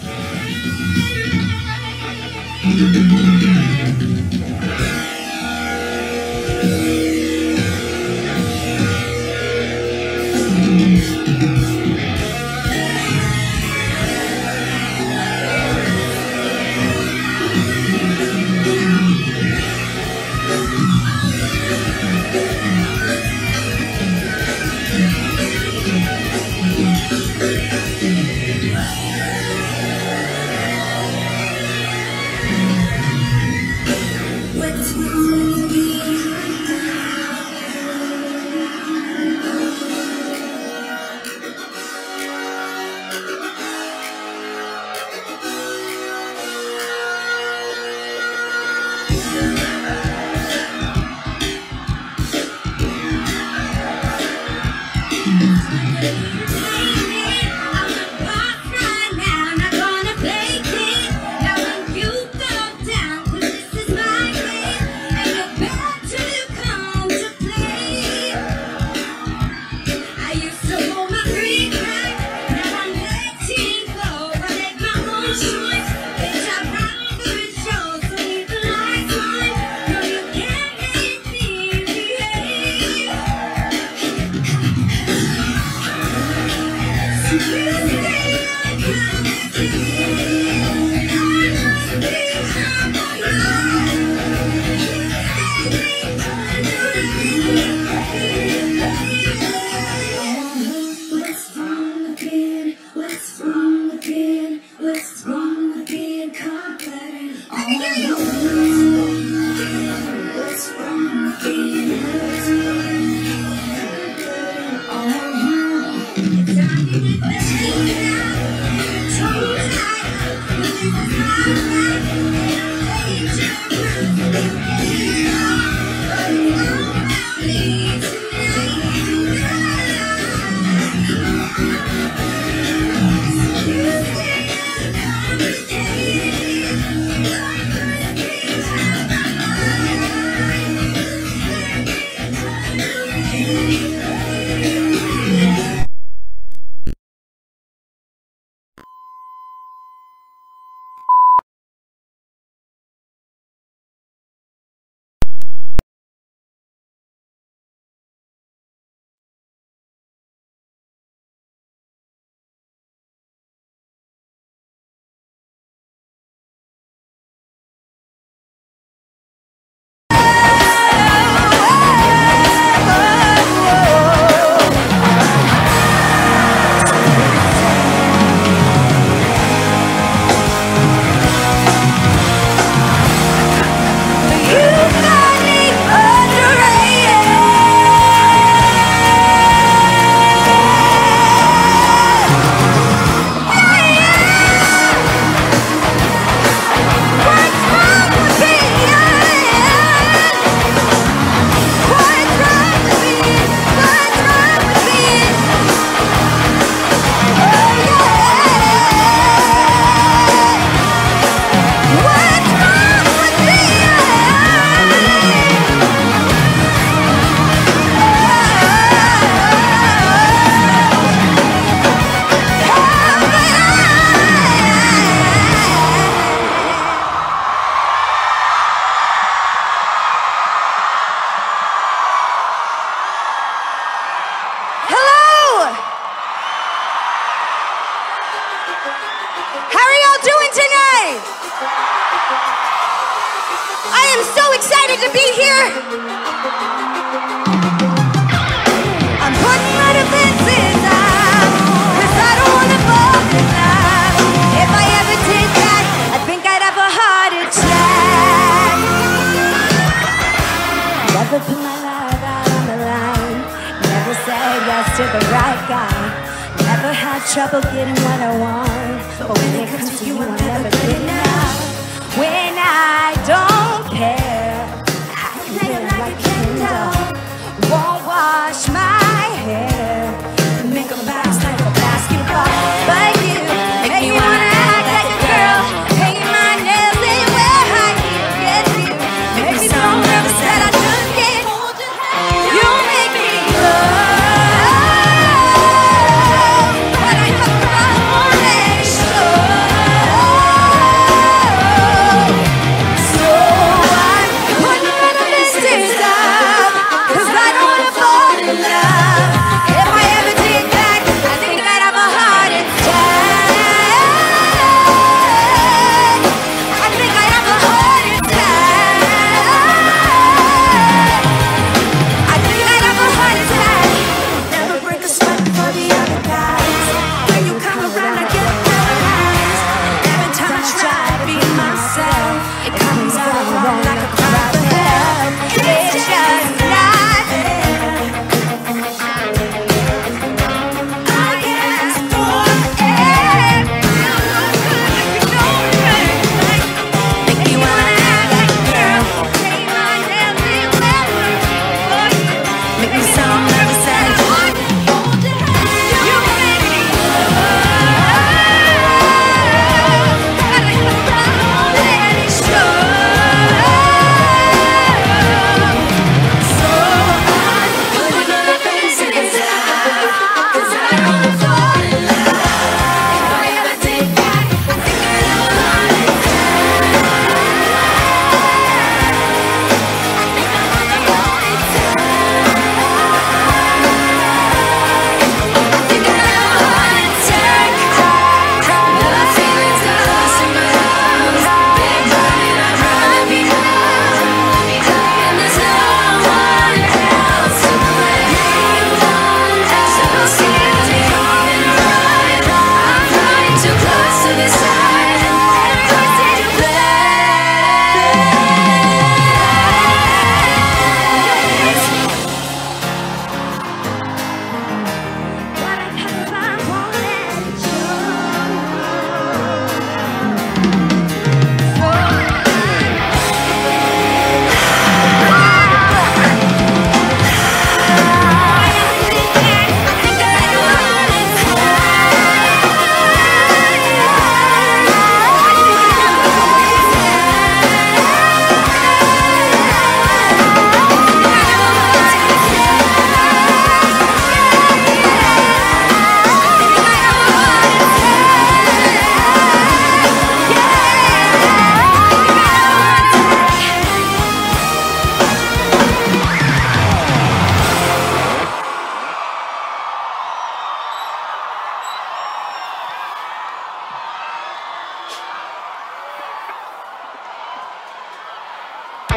What's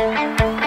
thank you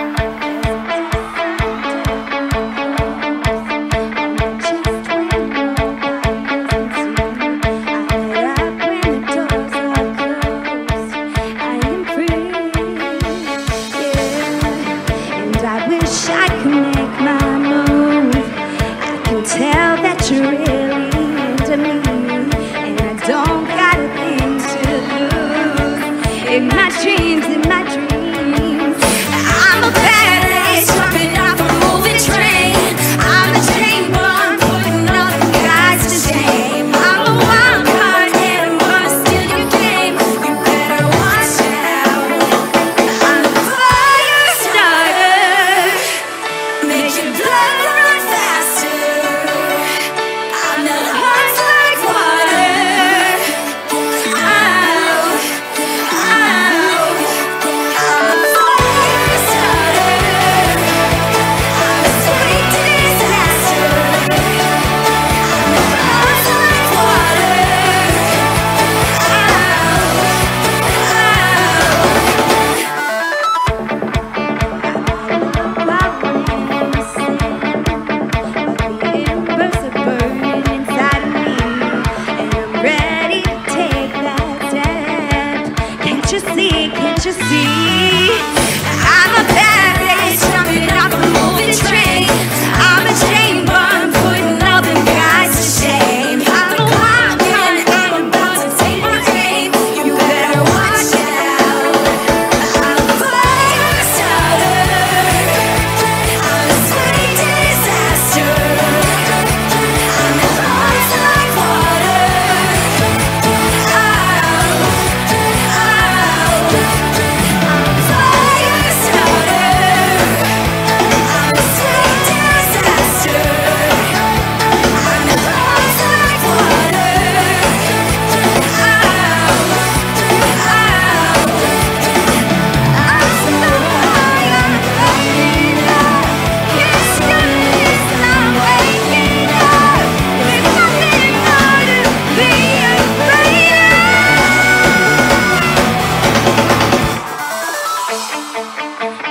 Oh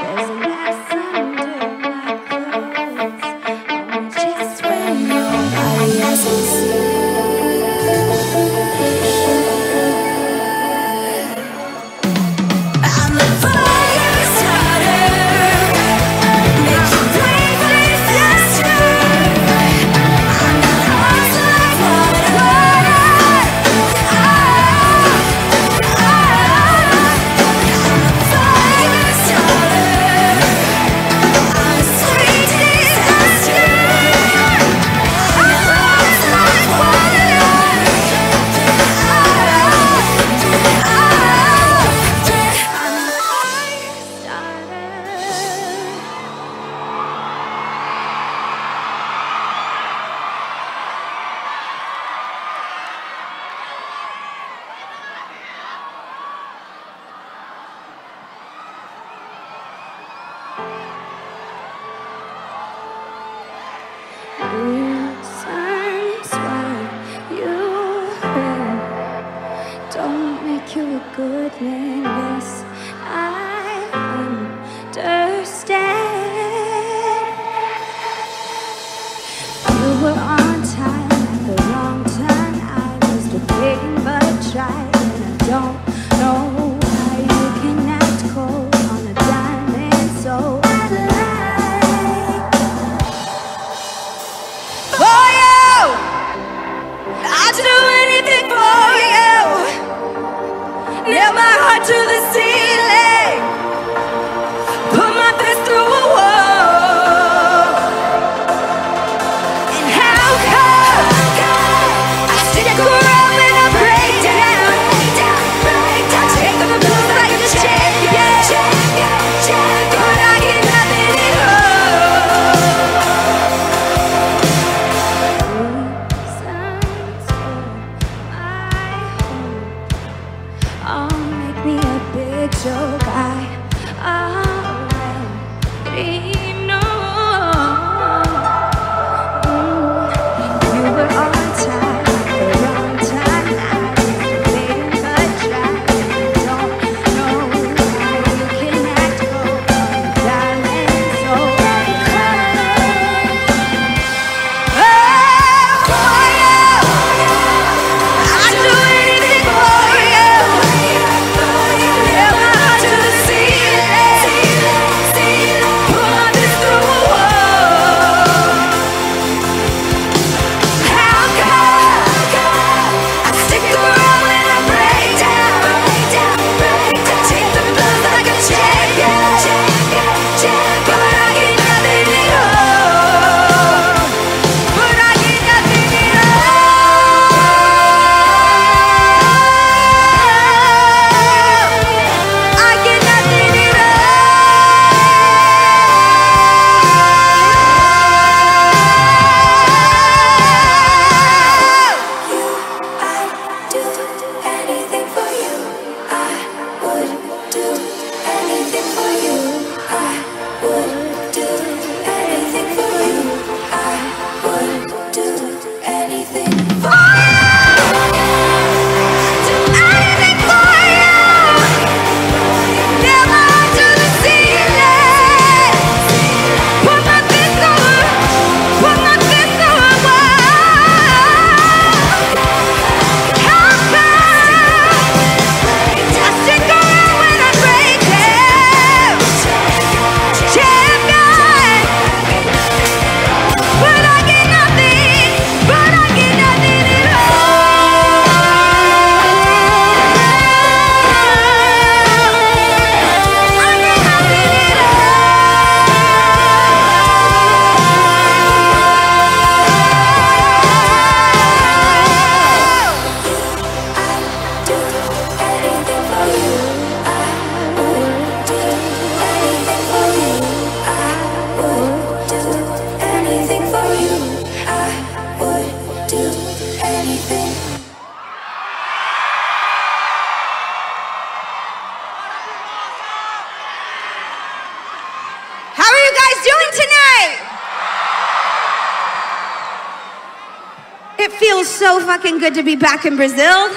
good to be back in Brazil.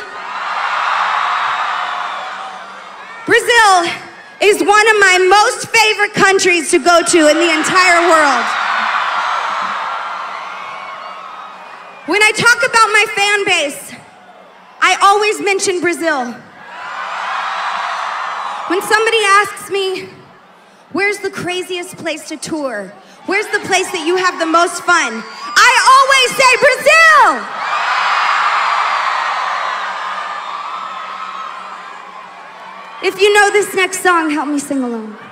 Brazil is one of my most favorite countries to go to in the entire world. When I talk about my fan base, I always mention Brazil. When somebody asks me, where's the craziest place to tour? Where's the place that you have the most fun? I always say Brazil! If you know this next song, help me sing along.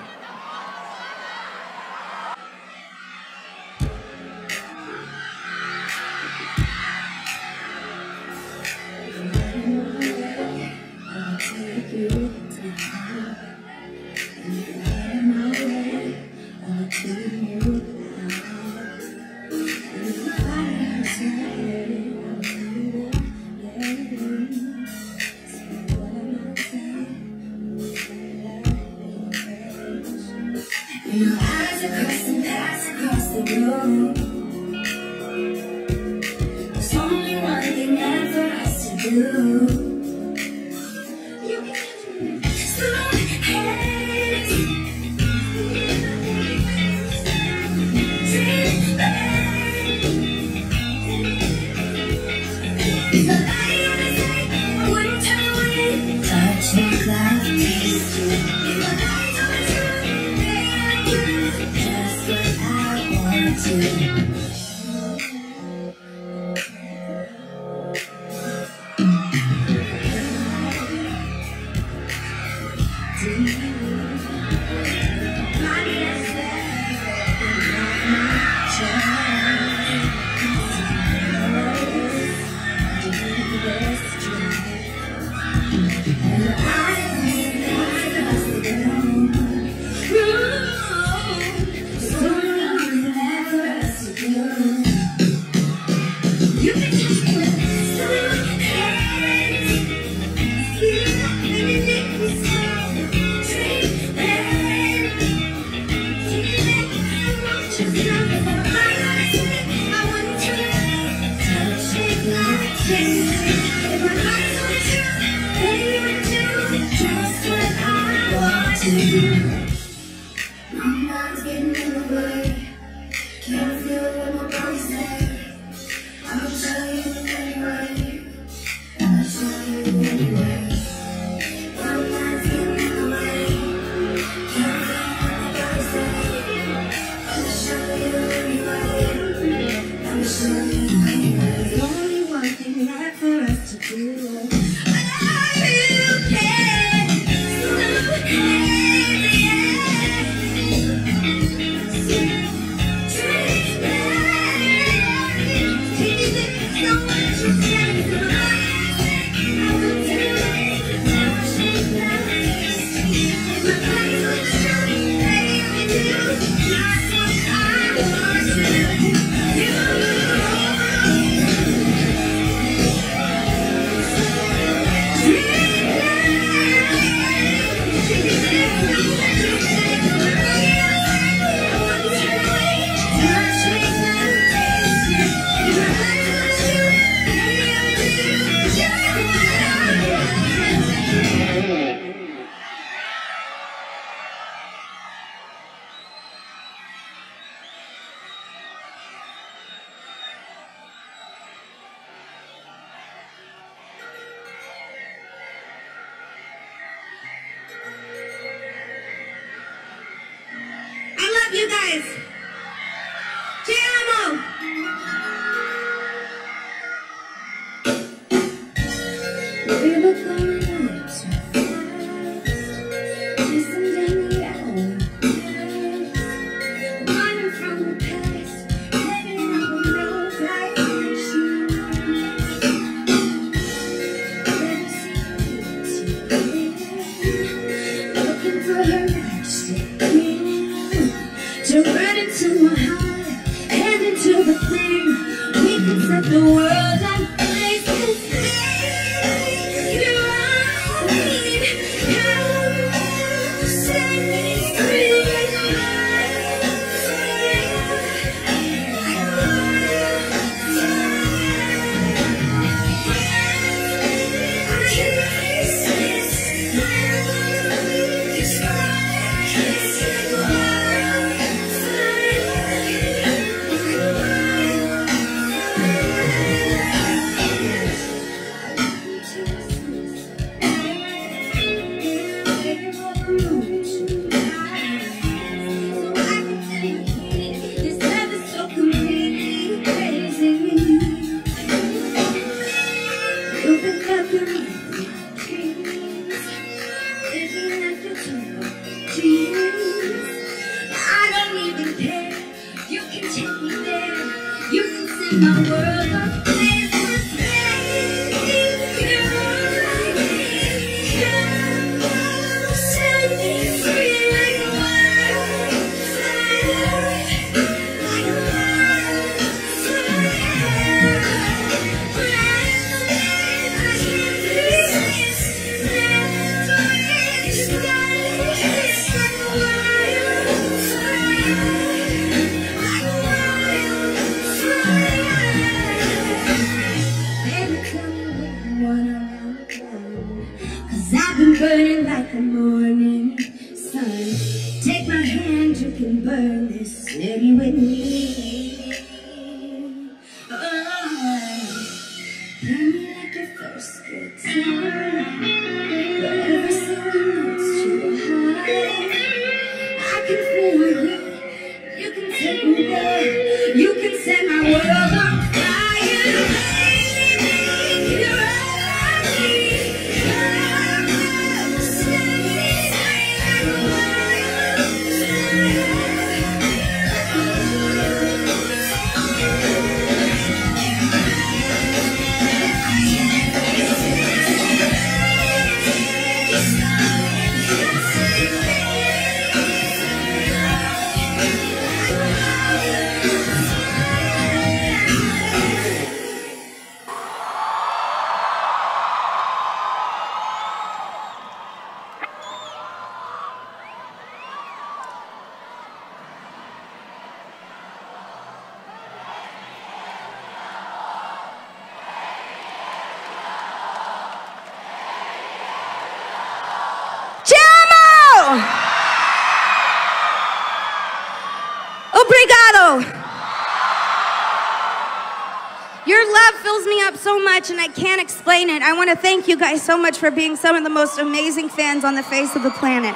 Much and I can't explain it. I want to thank you guys so much for being some of the most amazing fans on the face of the planet.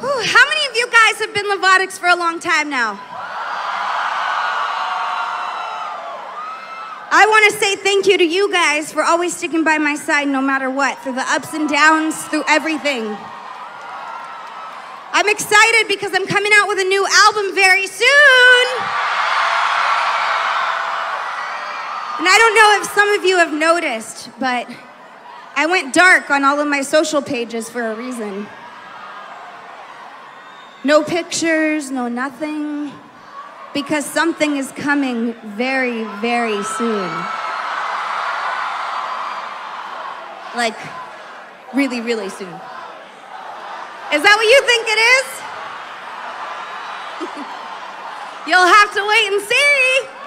Whew, how many of you guys have been Lovatics for a long time now? I want to say thank you to you guys for always sticking by my side no matter what, through the ups and downs, through everything. I'm excited because I'm coming out with a new album very soon. And I don't know if some of you have noticed, but I went dark on all of my social pages for a reason. No pictures, no nothing because something is coming very, very soon. Like, really, really soon. Is that what you think it is? You'll have to wait and see.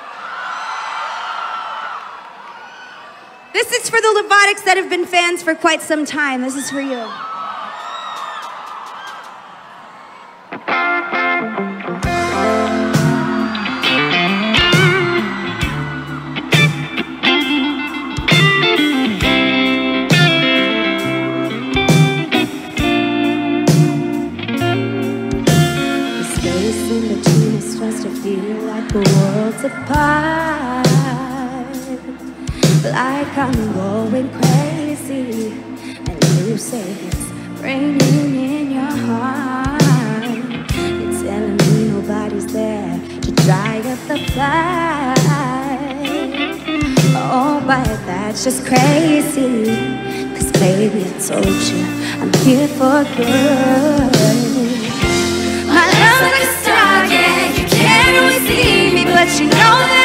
This is for the Lovatics that have been fans for quite some time. This is for you. The space in between us starts to feel like the worlds apart. Like I'm going crazy, and you say it's raining in your heart. You're telling me nobody's there to dry up the fight. Oh, but that's just crazy. Cause baby, I told you I'm here for good. My love's like a star, yeah. You can't always see me, but you know that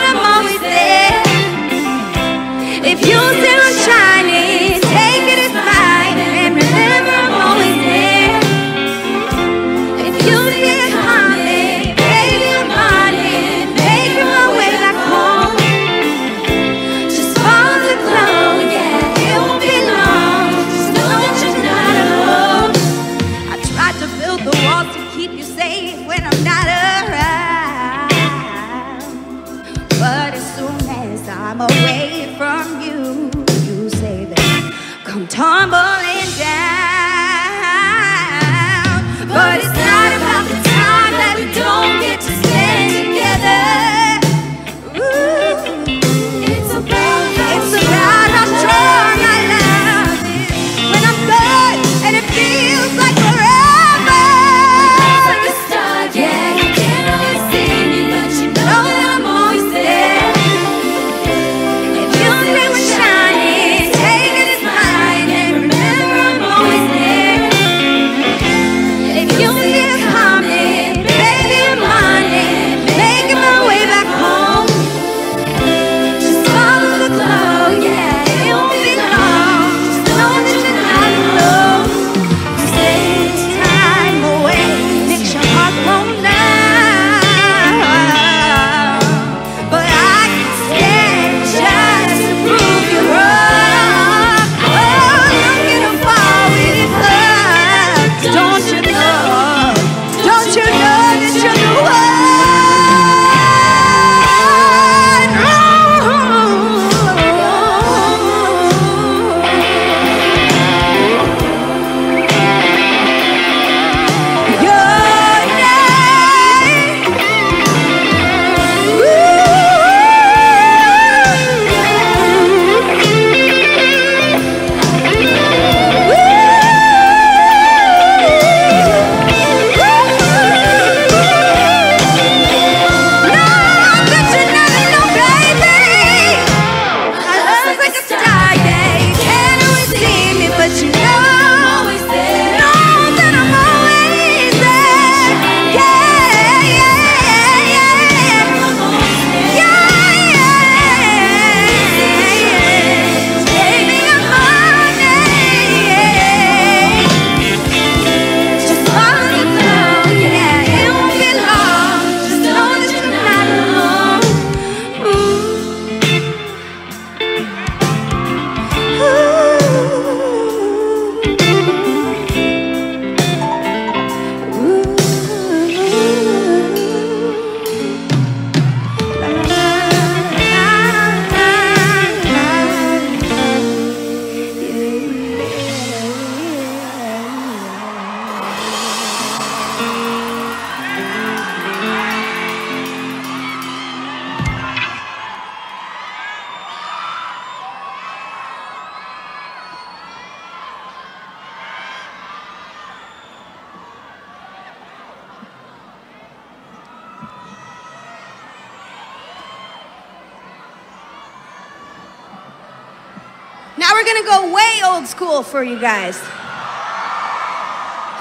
going to go way old school for you guys.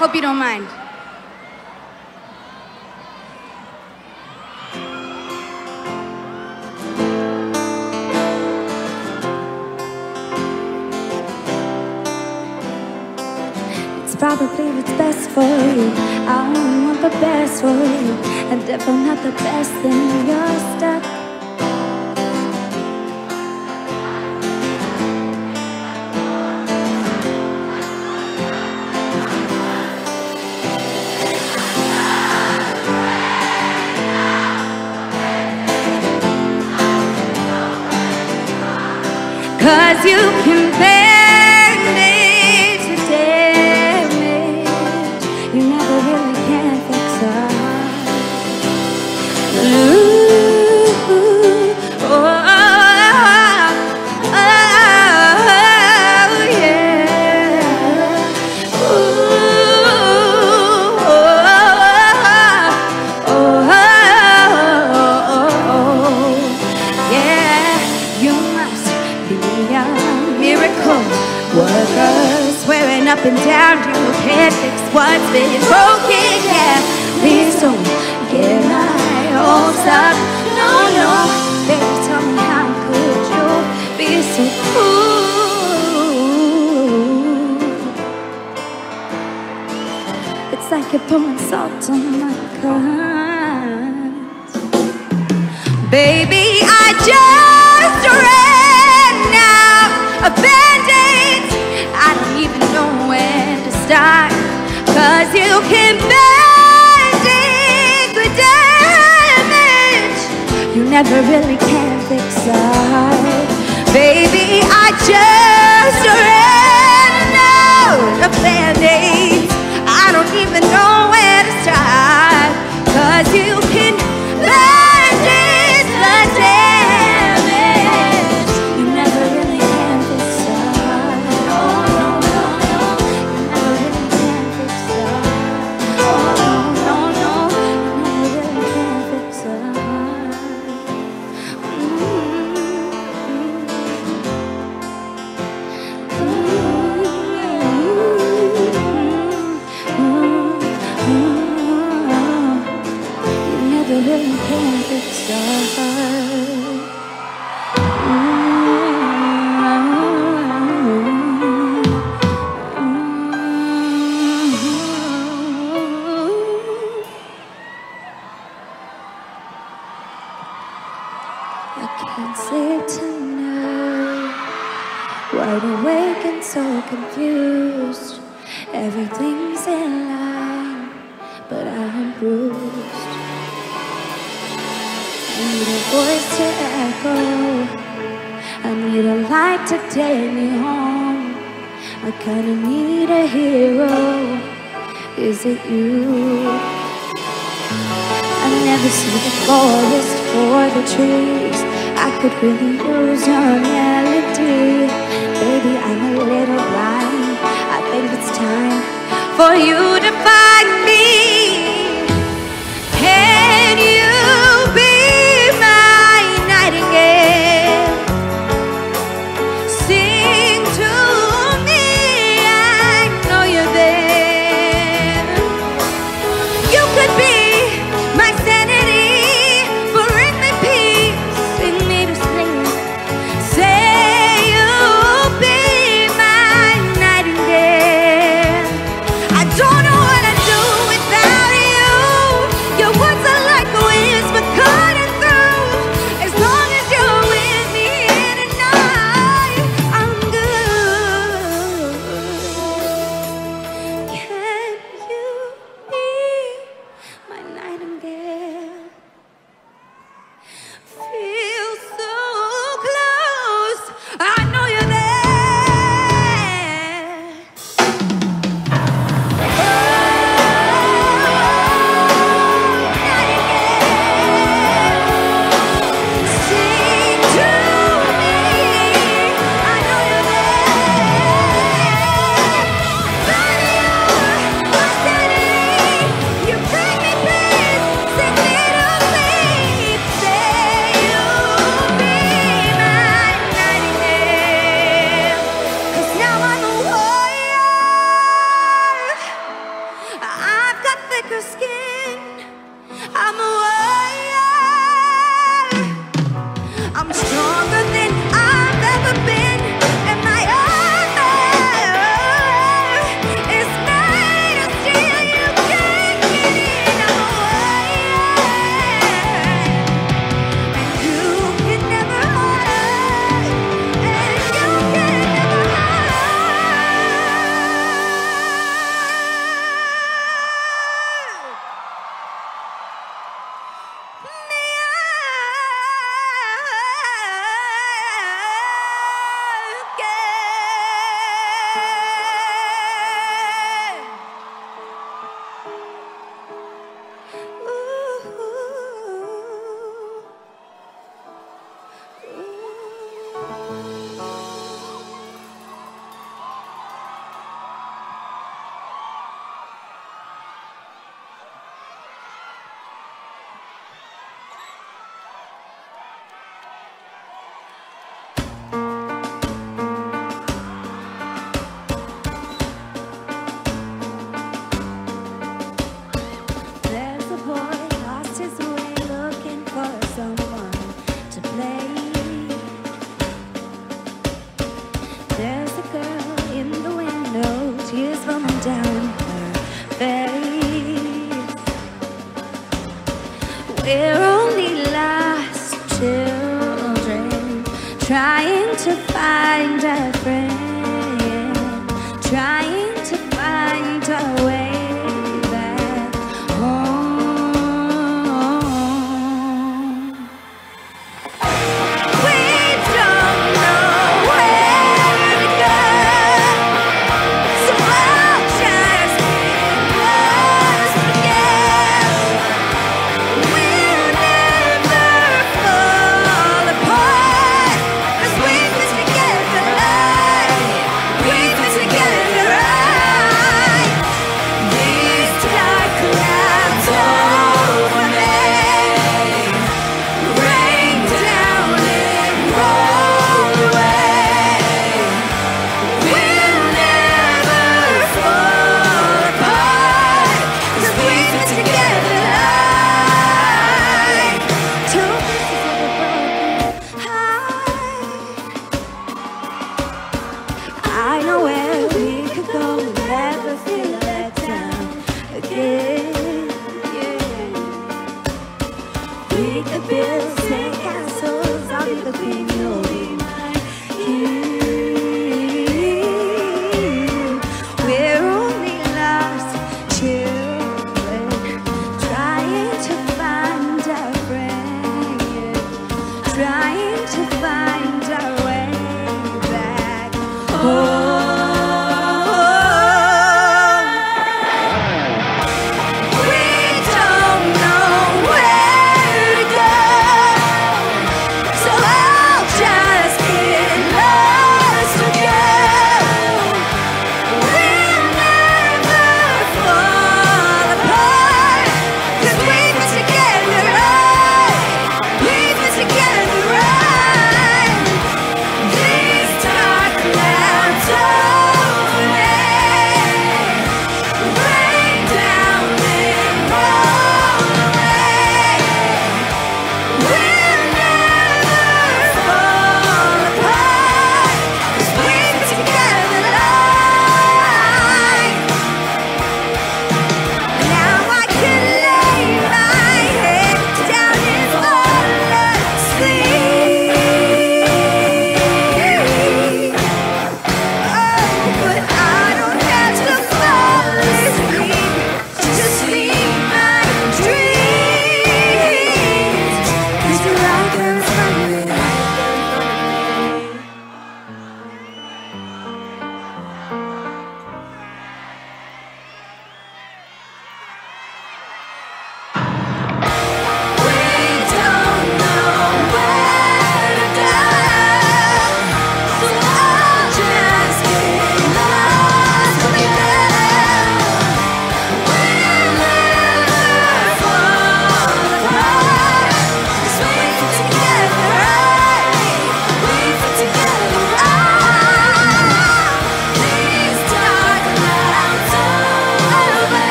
Hope you don't mind. probably what's best for you. I only want the best for you, and if I'm not the best, then you're stuck.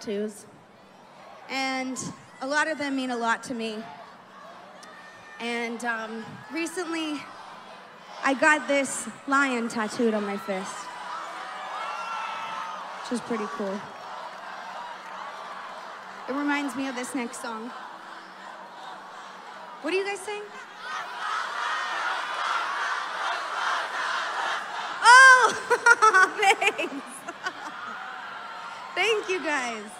Tattoos, and a lot of them mean a lot to me. And um, recently, I got this lion tattooed on my fist, which is pretty cool. It reminds me of this next song. What do you guys sing? Oh, thanks. Thank you guys.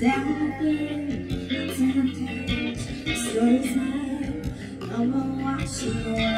Down again, tempted. No more watching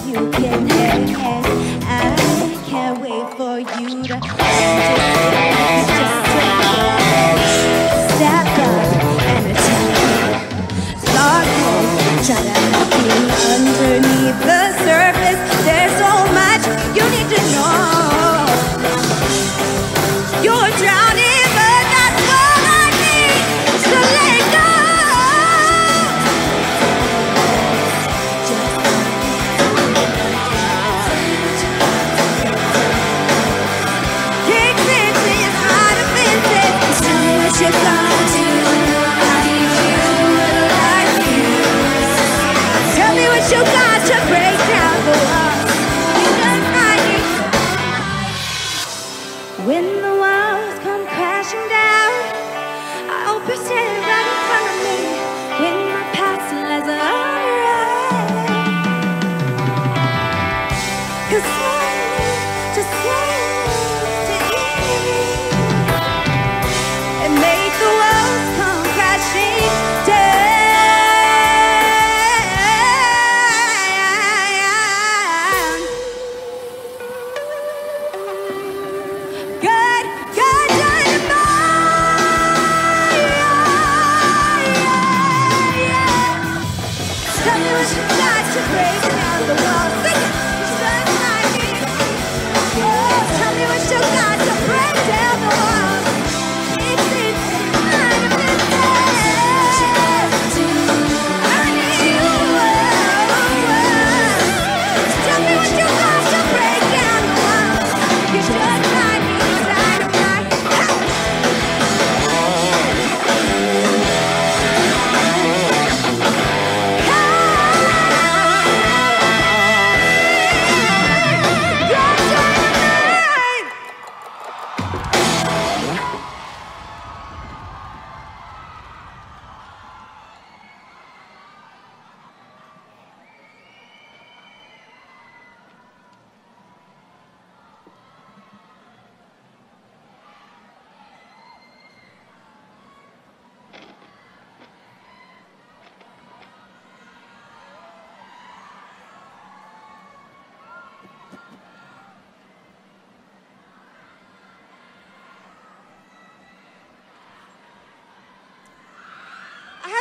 you can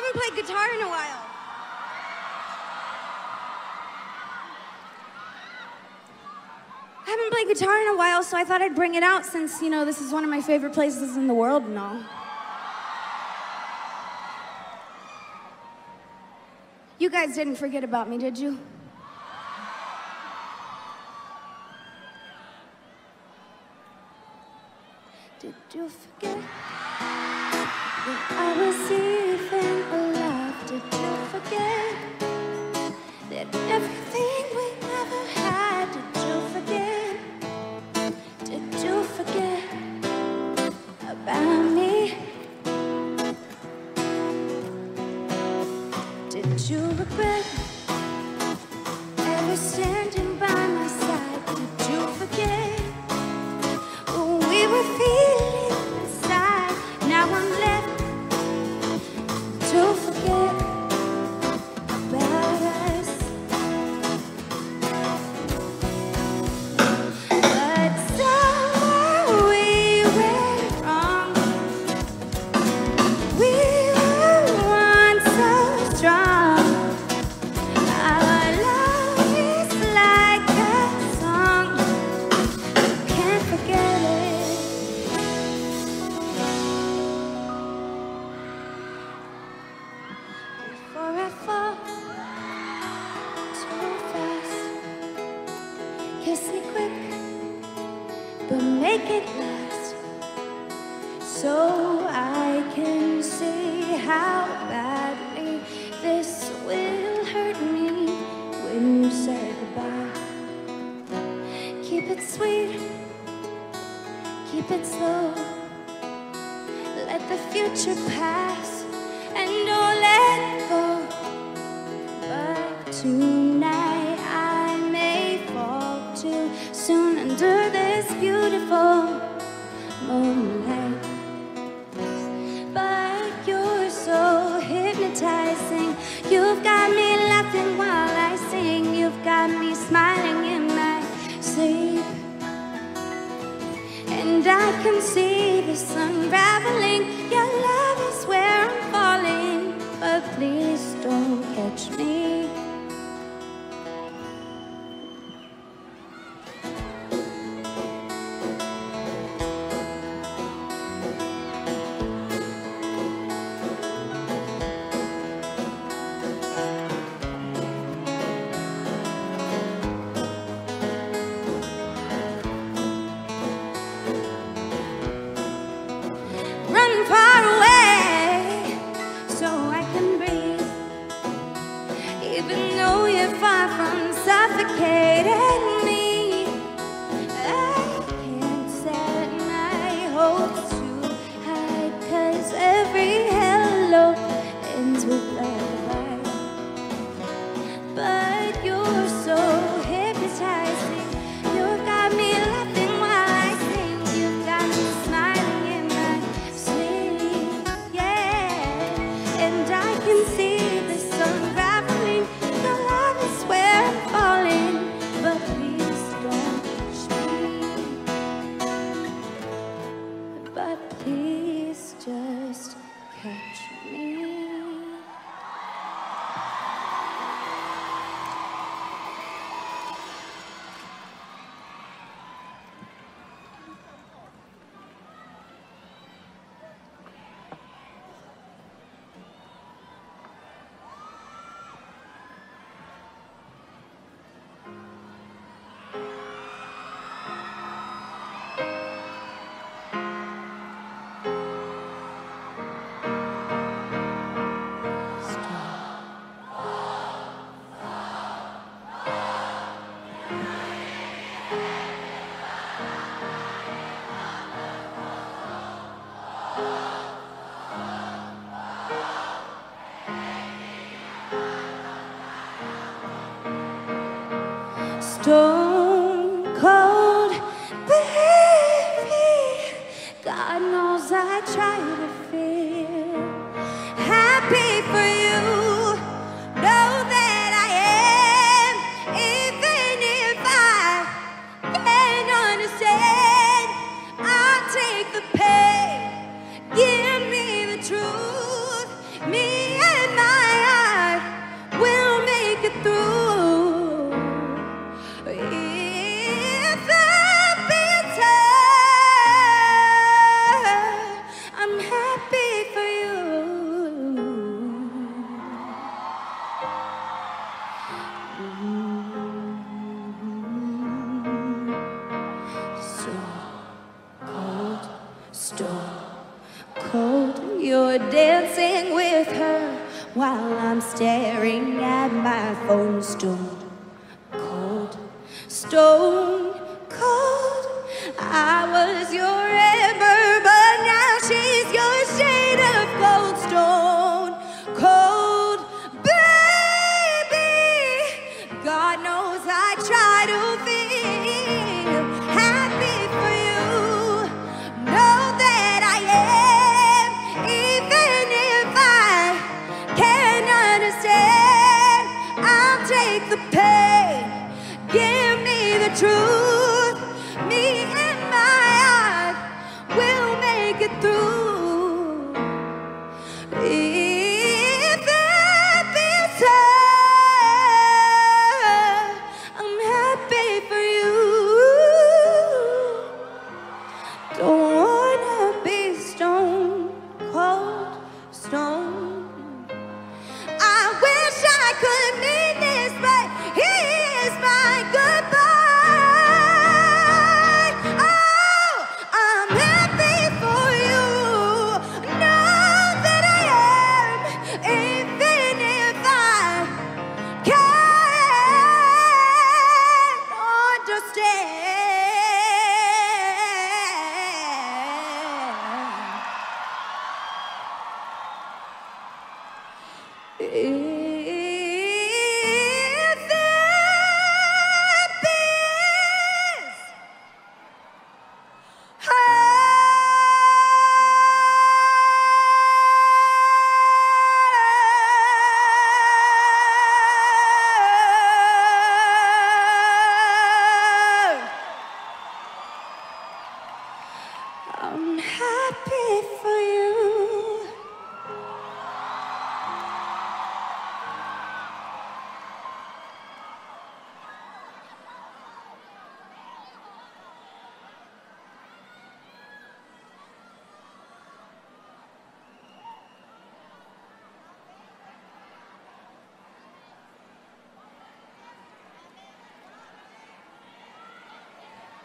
haven't played guitar in a while. I haven't played guitar in a while, so I thought I'd bring it out since, you know, this is one of my favorite places in the world and all. You guys didn't forget about me, did you? Did you forget that I was here? forget that everything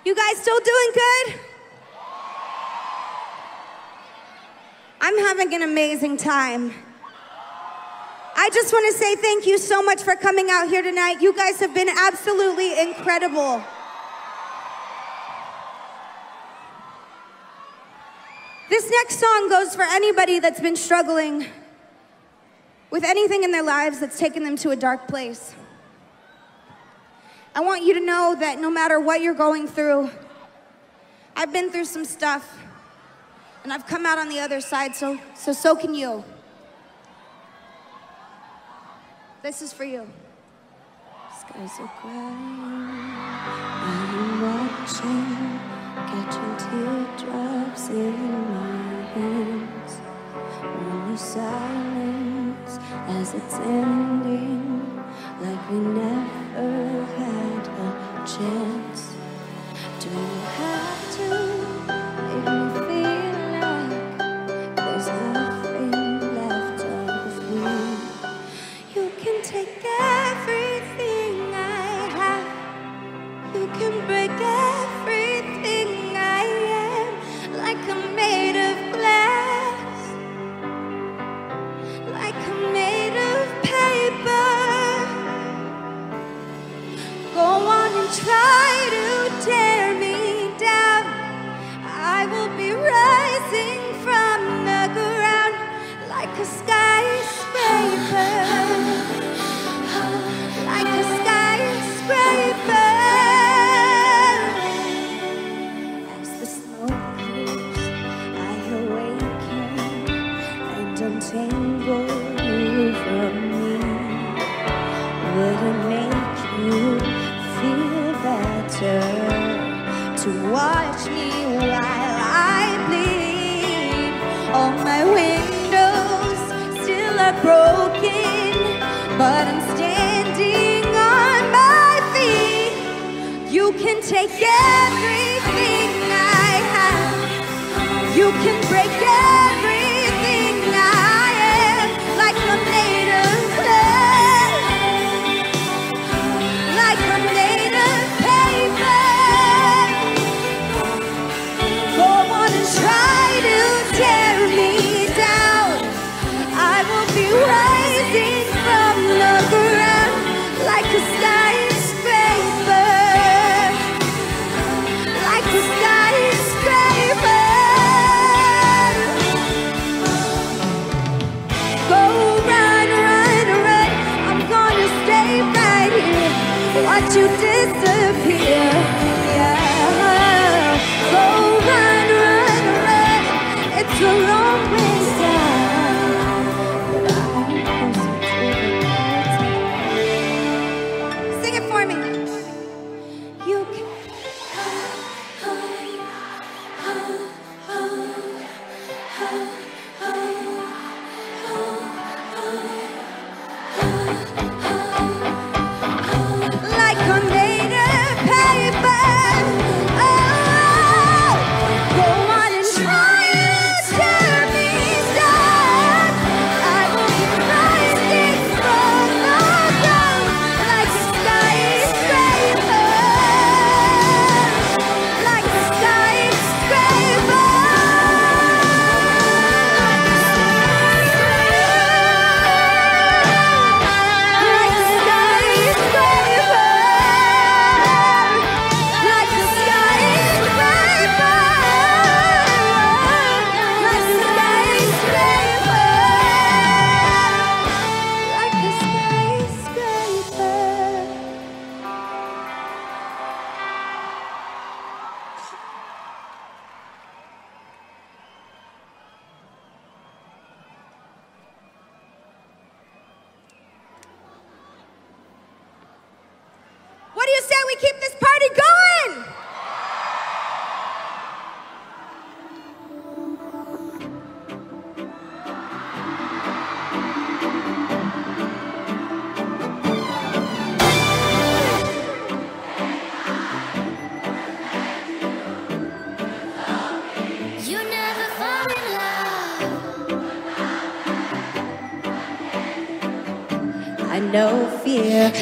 You guys still doing good? I'm having an amazing time. I just want to say thank you so much for coming out here tonight. You guys have been absolutely incredible. This next song goes for anybody that's been struggling with anything in their lives that's taken them to a dark place. I want you to know that no matter what you're going through, I've been through some stuff and I've come out on the other side, so so so can you. This is for you. Skies are crying. I'm watching, catching teardrops in my hands. Only silence as it's ending, like we never had a chance. Do have to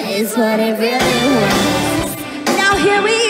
is what it really was. Now here we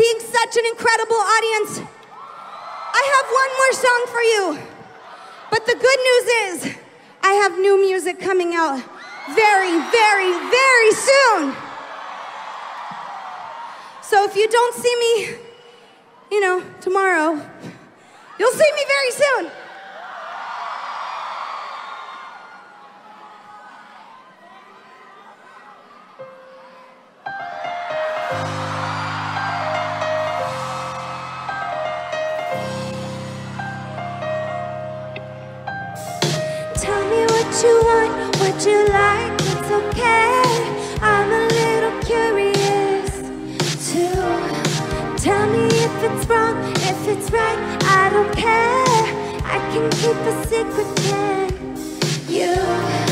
being such an incredible audience. I have one more song for you. But the good news is, I have new music coming out very, very, very soon. So if you don't see me, you know, tomorrow, you'll see me very soon. You want, what you like, it's okay. I'm a little curious too. Tell me if it's wrong, if it's right, I don't care. I can keep a secret, can you?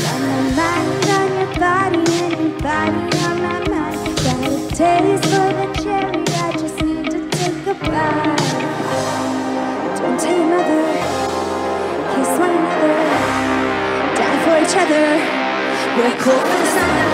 Got my mind on your body and your body on my mind. Got a taste for the cherry, I just need to take a bite. Don't tell your mother, each other. We're cool for the.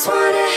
Just wanna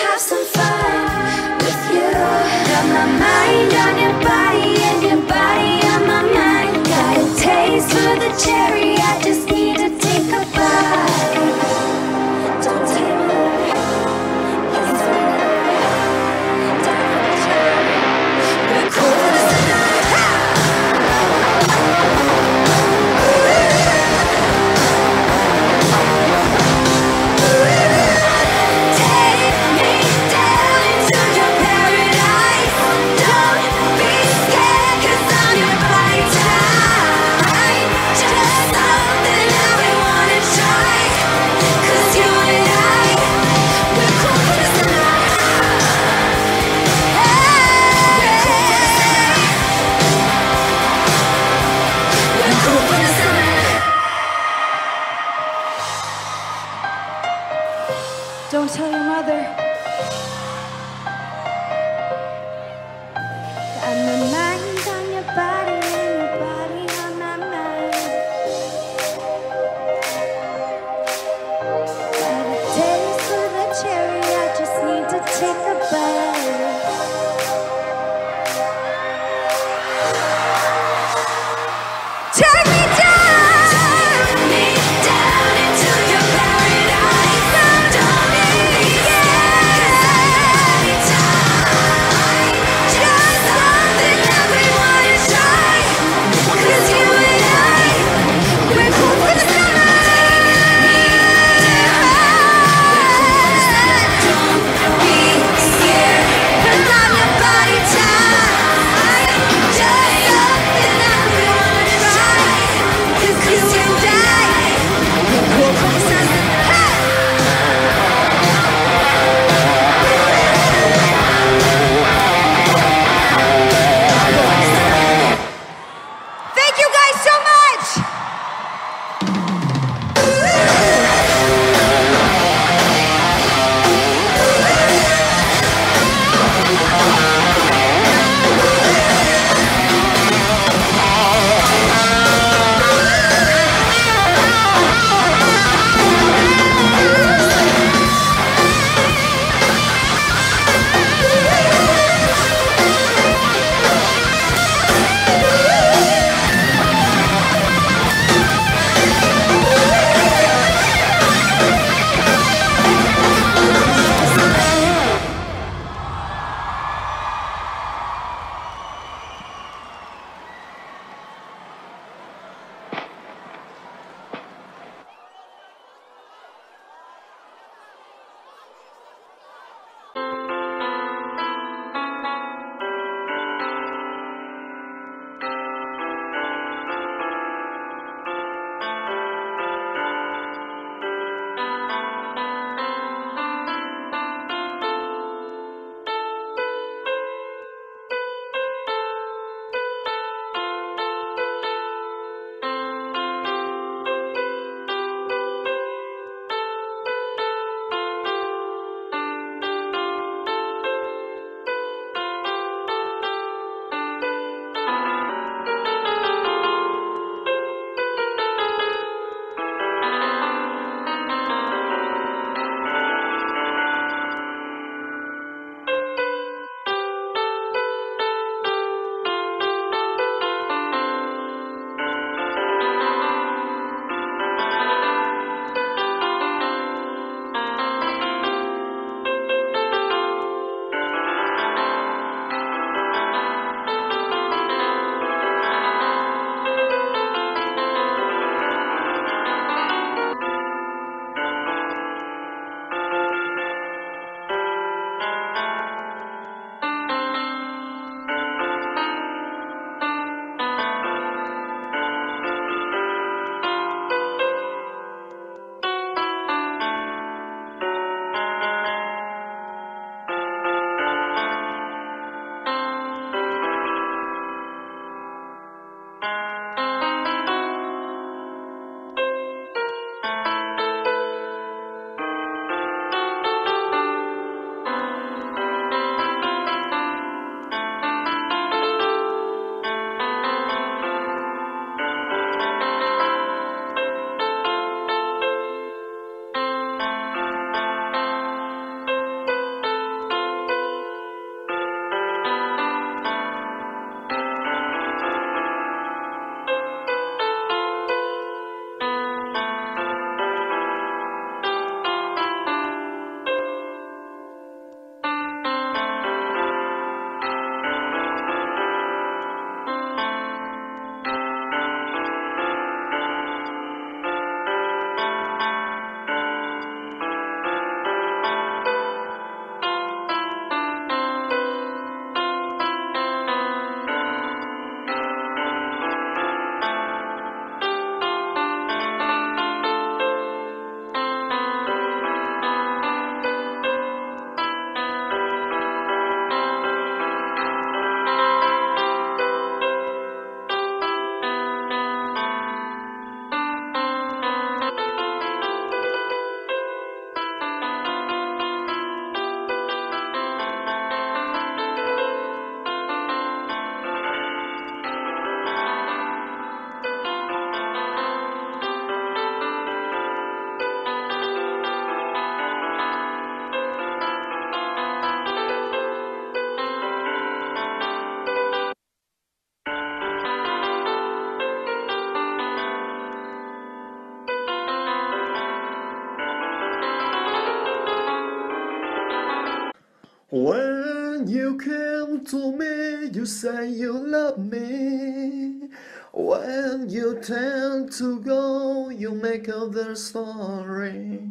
you say you love me. When you tend to go, you make up their story.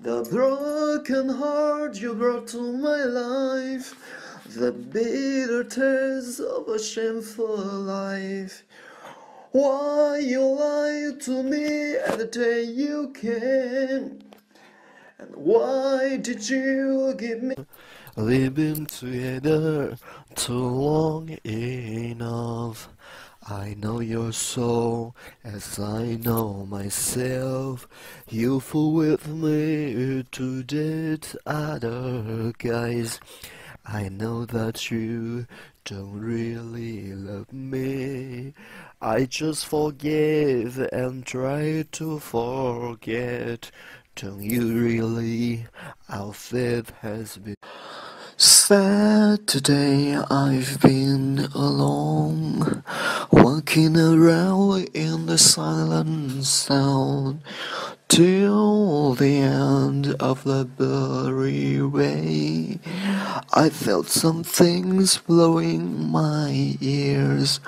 The broken heart you brought to my life, the bitter taste of a shameful life. Why you lied to me at the day you came? And why did you give me? We've been together too long enough. I know your soul as I know myself. You fool with me to date other guys. I know that you don't really love me. I just forgive and try to forget. Don't you really? Our faith has been. Saturday I've been alone, walking around in the silent sound till the end of the blurry way. I felt some things blowing my ears.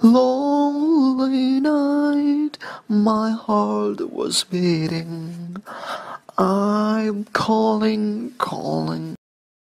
Lonely night, my heart was beating. I'm calling, calling.